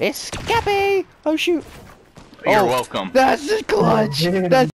It's Scappy! Oh shoot! You're Oh, welcome. That's just clutch! Oh, that's